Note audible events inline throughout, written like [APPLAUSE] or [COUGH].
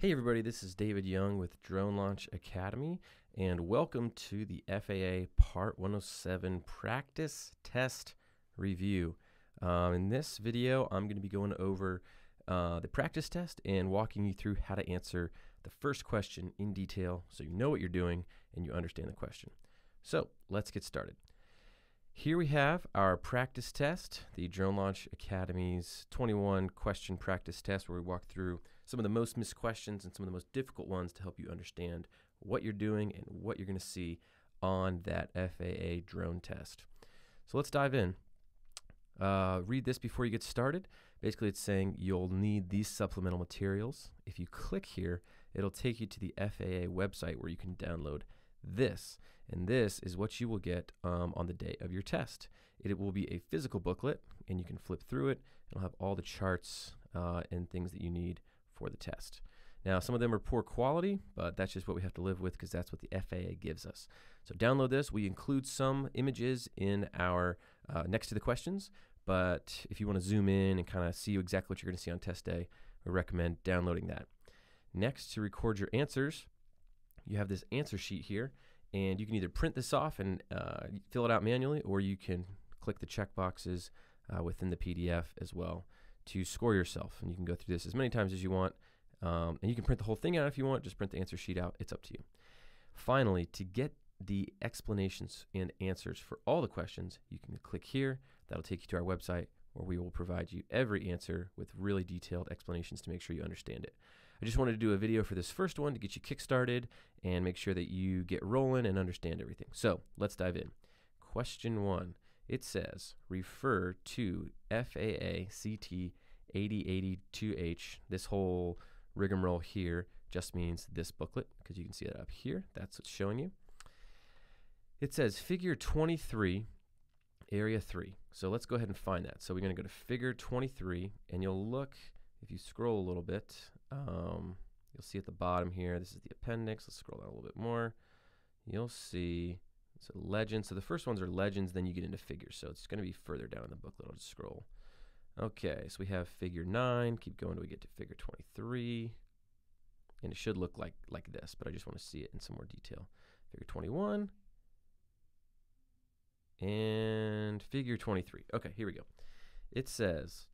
Hey, everybody, this is David Young with Drone Launch Academy, and welcome to the FAA Part 107 Practice Test Review. Um, in this video, I'm going to be going over uh, the practice test and walking you through how to answer the first question in detail so you know what you're doing and you understand the question. So, let's get started. Here we have our practice test, the Drone Launch Academy's 21 question practice test, where we walk through some of the most missed questions and some of the most difficult ones to help you understand what you're doing and what you're going to see on that FAA drone test. So let's dive in. Uh, read this before you get started. Basically, it's saying you'll need these supplemental materials. If you click here, it'll take you to the FAA website where you can download this. And this is what you will get um, on the day of your test. It will be a physical booklet, and you can flip through it. It'll have all the charts uh, and things that you need for the test. Now, some of them are poor quality, but that's just what we have to live with because that's what the FAA gives us. So download this. We include some images in our uh, next to the questions, but if you want to zoom in and kind of see exactly what you're going to see on test day, we recommend downloading that. Next, to record your answers, you have this answer sheet here, and you can either print this off and uh, fill it out manually, or you can click the check boxes uh, within the PDF as well to score yourself. And you can go through this as many times as you want. Um, and you can print the whole thing out if you want, just print the answer sheet out. It's up to you. Finally, to get the explanations and answers for all the questions, you can click here. That'll take you to our website where we will provide you every answer with really detailed explanations to make sure you understand it. I just wanted to do a video for this first one to get you kick-started and make sure that you get rolling and understand everything. So let's dive in. Question one it says refer to FAA CT 8082H. This whole rigmarole here just means this booklet because you can see it up here. That's what's showing you. It says figure 23, area 3. So let's go ahead and find that. So we're going to go to figure 23 and you'll look, if you scroll a little bit, um, you'll see at the bottom here, this is the appendix. Let's scroll down a little bit more. You'll see so legends. So the first ones are legends, then you get into figures. So it's going to be further down in the booklet. I'll just scroll. Okay, so we have figure 9. Keep going till we get to figure 23. And it should look like, like this, but I just want to see it in some more detail. Figure 21. And figure 23. Okay, here we go. It says,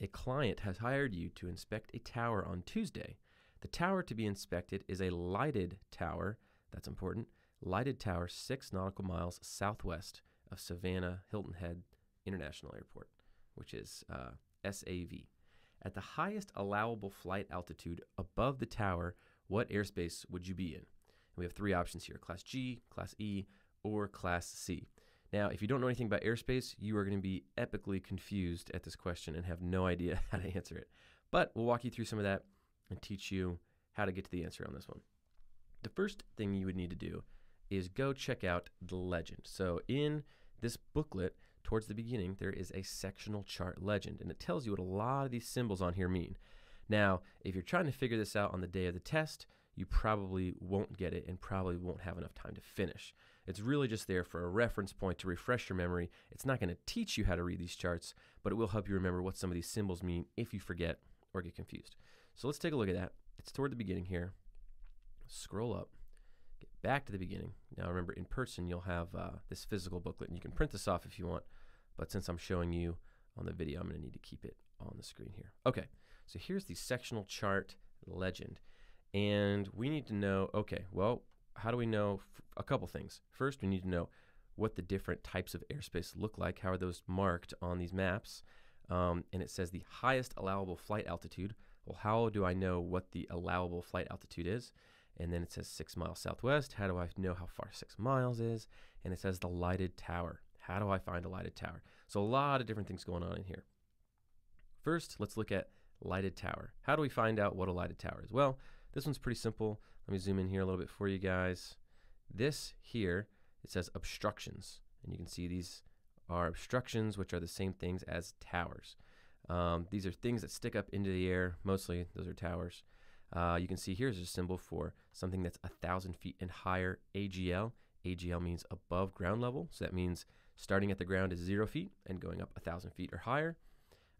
a client has hired you to inspect a tower on Tuesday. The tower to be inspected is a lighted tower, that's important, lighted tower six nautical miles southwest of Savannah Hilton Head International Airport, which is uh, SAV. At the highest allowable flight altitude above the tower, what airspace would you be in? And we have three options here Class G, Class E, or Class C. Now, if you don't know anything about airspace, you are going to be epically confused at this question and have no idea [LAUGHS] how to answer it. But we'll walk you through some of that and teach you how to get to the answer on this one. The first thing you would need to do is go check out the legend. So in this booklet, towards the beginning, there is a sectional chart legend, and it tells you what a lot of these symbols on here mean. Now, if you're trying to figure this out on the day of the test, you probably won't get it and probably won't have enough time to finish. It's really just there for a reference point to refresh your memory. It's not going to teach you how to read these charts, but it will help you remember what some of these symbols mean if you forget or get confused. So let's take a look at that. It's toward the beginning here. Scroll up back to the beginning. Now remember, in person, you'll have uh, this physical booklet, and you can print this off if you want, but since I'm showing you on the video, I'm going to need to keep it on the screen here. Okay, so here's the sectional chart legend, and we need to know, okay, well, how do we know a couple things? First, we need to know what the different types of airspace look like. How are those marked on these maps? Um, and it says the highest allowable flight altitude. Well, how do I know what the allowable flight altitude is? And then it says six miles southwest. How do I know how far six miles is? And it says the lighted tower. How do I find a lighted tower? So a lot of different things going on in here. First, let's look at lighted tower. How do we find out what a lighted tower is? Well, this one's pretty simple. Let me zoom in here a little bit for you guys. This here, it says obstructions. And you can see these are obstructions, which are the same things as towers. Um, these are things that stick up into the air. Mostly, those are towers. Uh, you can see here's a symbol for something that's a thousand feet and higher AGL. AGL means above ground level, so that means starting at the ground is zero feet and going up a thousand feet or higher.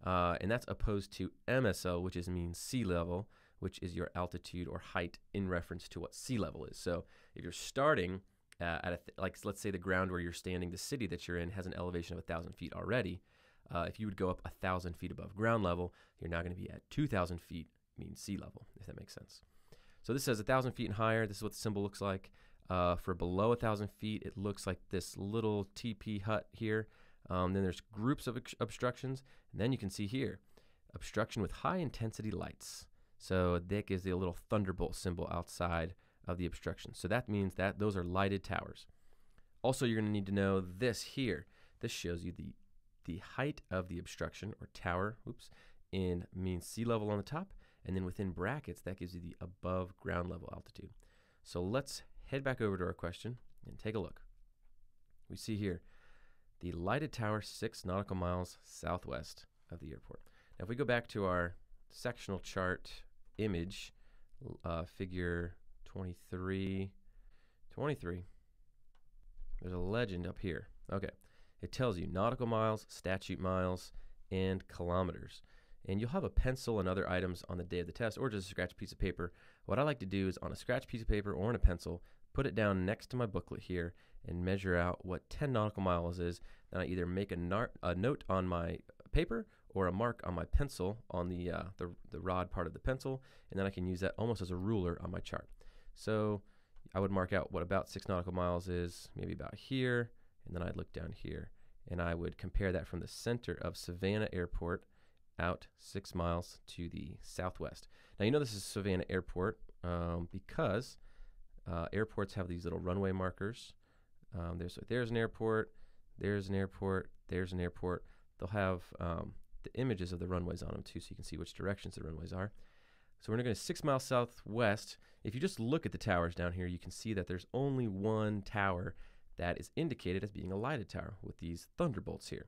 Uh, and that's opposed to MSL, which is means sea level, which is your altitude or height in reference to what sea level is. So if you're starting uh, at a th- like let's say the ground where you're standing, the city that you're in has an elevation of a thousand feet already. Uh, if you would go up a thousand feet above ground level, you're now going to be at two thousand feet, mean sea level, if that makes sense. So this says a thousand feet and higher. This is what the symbol looks like. Uh, for below a thousand feet, it looks like this little TP hut here. Um, then there's groups of obstructions, and then you can see here obstruction with high intensity lights. So that gives the little thunderbolt symbol outside of the obstruction. So that means that those are lighted towers. Also, you're going to need to know this here. This shows you the the height of the obstruction or tower, oops, in mean sea level on the top, and then within brackets that gives you the above ground level altitude. So let's head back over to our question and take a look. We see here the lighted tower 6 nautical miles southwest of the airport. Now if we go back to our sectional chart image, uh, figure 23, 23, there's a legend up here. Okay, it tells you nautical miles, statute miles, and kilometers. And you'll have a pencil and other items on the day of the test, or just a scratch piece of paper. What I like to do is on a scratch piece of paper or in a pencil, put it down next to my booklet here and measure out what 10 nautical miles is. Then I either make a, nar- a note on my paper or a mark on my pencil on the, uh, the, the rod part of the pencil, and then I can use that almost as a ruler on my chart. So I would mark out what about six nautical miles is, maybe about here, and then I'd look down here, and I would compare that from the center of Savannah Airport out six miles to the southwest. Now you know this is Savannah Airport um, because uh, airports have these little runway markers. Um, there's there's an airport, there's an airport, there's an airport. They'll have um, the images of the runways on them too, so you can see which directions the runways are. So we're going to six miles southwest. If you just look at the towers down here, you can see that there's only one tower that is indicated as being a lighted tower with these thunderbolts here.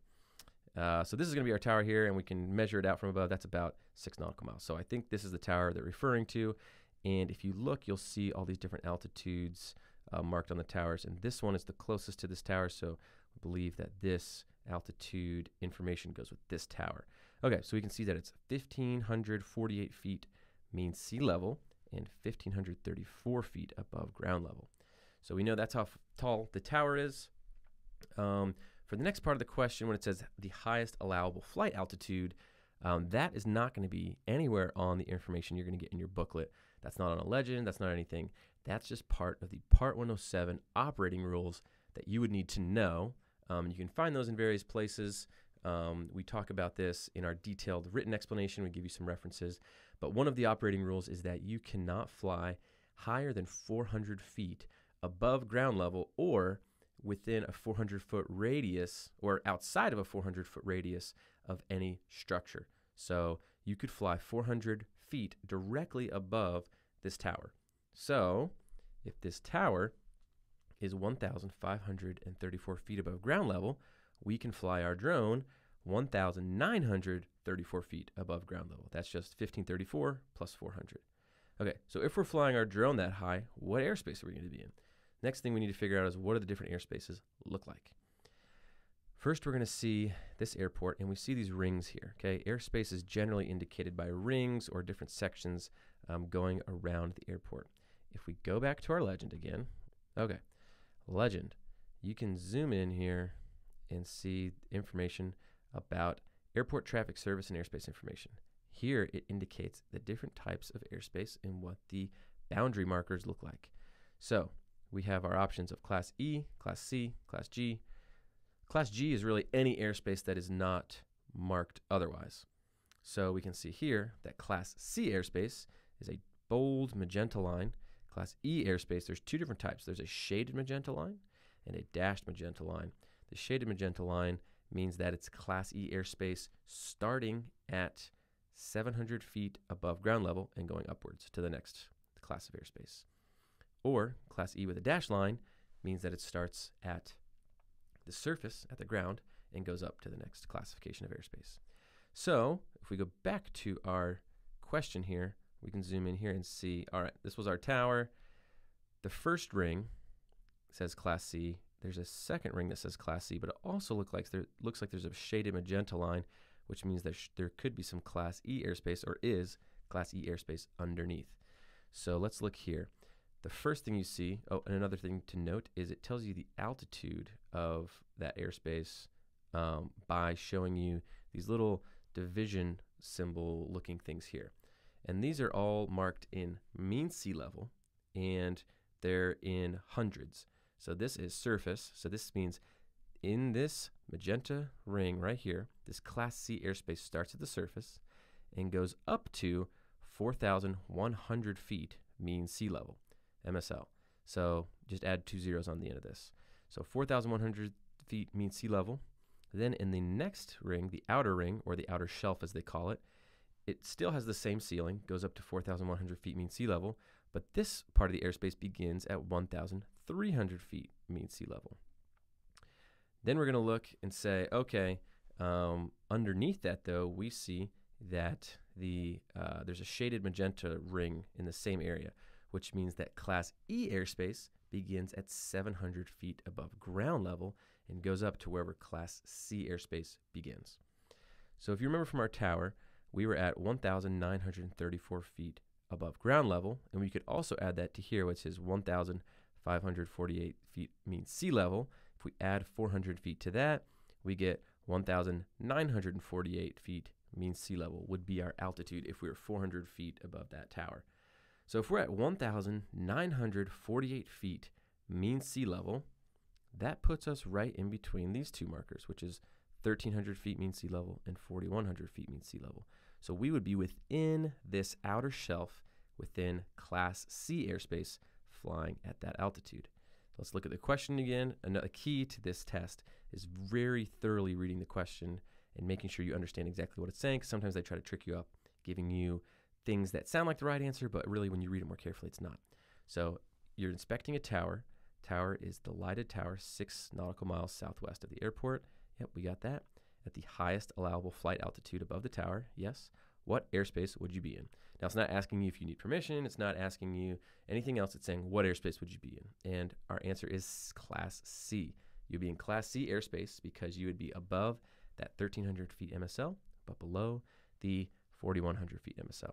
Uh, so this is going to be our tower here, and we can measure it out from above. That's about six nautical miles. So I think this is the tower they're referring to. And if you look, you'll see all these different altitudes uh, marked on the towers. And this one is the closest to this tower, so we believe that this altitude information goes with this tower. Okay, so we can see that it's 1,548 feet mean sea level and 1,534 feet above ground level. So we know that's how tall the tower is. Um, for the next part of the question, when it says the highest allowable flight altitude, um, that is not going to be anywhere on the information you're going to get in your booklet. That's not on a legend. That's not anything. That's just part of the Part 107 operating rules that you would need to know. Um, you can find those in various places. Um, we talk about this in our detailed written explanation. We give you some references. But one of the operating rules is that you cannot fly higher than 400 feet above ground level or within a 400 foot radius or outside of a 400 foot radius of any structure. So you could fly 400 feet directly above this tower. So if this tower is 1,534 feet above ground level, we can fly our drone 1,934 feet above ground level. That's just 1534 plus 400. Okay, so if we're flying our drone that high, what airspace are we going to be in? Next thing we need to figure out is what do the different airspaces look like? First, we're going to see this airport, and we see these rings here. Okay, airspace is generally indicated by rings or different sections um, going around the airport. If we go back to our legend again, okay, legend, you can zoom in here and see information about airport traffic service and airspace information. Here, it indicates the different types of airspace and what the boundary markers look like. So, we have our options of Class E, Class C, Class G. Class G is really any airspace that is not marked otherwise. So we can see here that Class C airspace is a bold magenta line. Class E airspace, there's two different types. There's a shaded magenta line and a dashed magenta line. The shaded magenta line means that it's Class E airspace starting at 700 feet above ground level and going upwards to the next class of airspace. Or Class E with a dash line means that it starts at the surface, at the ground, and goes up to the next classification of airspace. So if we go back to our question here, we can zoom in here and see, all right, this was our tower. The first ring says Class C. There's a second ring that says Class C, but it also look like there, looks like there's a shaded magenta line, which means that there could be some Class E airspace, or is Class E airspace underneath. So let's look here. The first thing you see, oh, and another thing to note is it tells you the altitude of that airspace um, by showing you these little division symbol looking things here. And these are all marked in mean sea level and they're in hundreds. So this is surface. So this means in this magenta ring right here, this Class C airspace starts at the surface and goes up to 4,100 feet mean sea level, MSL. So just add two zeros on the end of this. So 4,100 feet mean sea level. Then in the next ring, the outer ring, or the outer shelf as they call it, it still has the same ceiling, goes up to 4,100 feet mean sea level, but this part of the airspace begins at 1,300 feet mean sea level. Then we're going to look and say, okay, um, underneath that though, we see that the uh, there's a shaded magenta ring in the same area, which means that Class E airspace begins at 700 feet above ground level and goes up to wherever Class C airspace begins. So if you remember from our tower, we were at 1,934 feet above ground level, and we could also add that to here, which is 1,548 feet means sea level. If we add 400 feet to that, we get 1,948 feet means sea level would be our altitude if we were 400 feet above that tower. So if we're at 1,948 feet mean sea level, that puts us right in between these two markers, which is 1,300 feet mean sea level and 4,100 feet mean sea level. So we would be within this outer shelf within Class C airspace flying at that altitude. Let's look at the question again. Another key to this test is very thoroughly reading the question and making sure you understand exactly what it's saying. Sometimes they try to trick you up, giving you things that sound like the right answer, but really when you read it more carefully, it's not. So you're inspecting a tower. Tower is the lighted tower six nautical miles southwest of the airport. Yep, we got that. At the highest allowable flight altitude above the tower, yes. What airspace would you be in? Now, it's not asking you if you need permission. It's not asking you anything else. It's saying, what airspace would you be in? And our answer is Class C. You'd be in Class C airspace because you would be above that 1,300 feet MSL, but below the 4,100 feet MSL.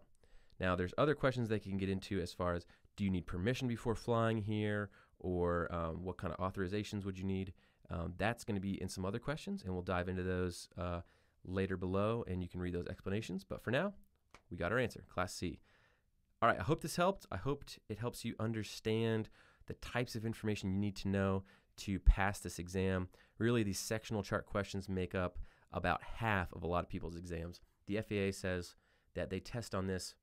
Now, there's other questions they can get into as far as do you need permission before flying here, or um, what kind of authorizations would you need? Um, that's going to be in some other questions, and we'll dive into those uh, later below, and you can read those explanations. But for now, we got our answer, Class C. All right, I hope this helped. I hoped it helps you understand the types of information you need to know to pass this exam. Really, these sectional chart questions make up about half of a lot of people's exams. The FAA says that they test on this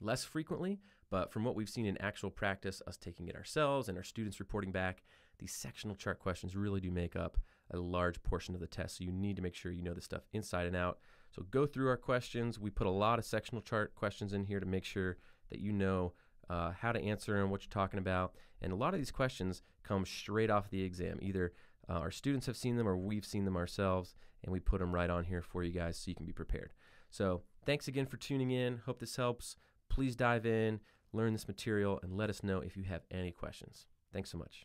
less frequently, but from what we've seen in actual practice, us taking it ourselves and our students reporting back, these sectional chart questions really do make up a large portion of the test. So you need to make sure you know the stuff inside and out. So go through our questions. We put a lot of sectional chart questions in here to make sure that you know uh, how to answer and what you're talking about. And a lot of these questions come straight off the exam. Either uh, our students have seen them or we've seen them ourselves, and we put them right on here for you guys so you can be prepared. So thanks again for tuning in. Hope this helps. Please dive in, learn this material, and let us know if you have any questions. Thanks so much.